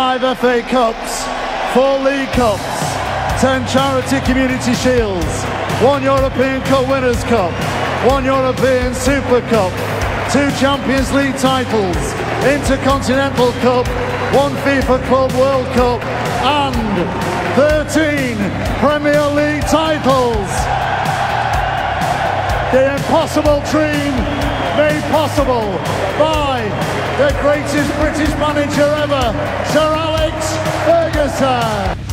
Five FA Cups, four League Cups, ten Charity Community Shields, one European Cup Winners' Cup, one European Super Cup, two Champions League titles, Intercontinental Cup, one FIFA Club World Cup, and 13 Premier League titles. The impossible dream made possible by the greatest British manager ever, Ferguson.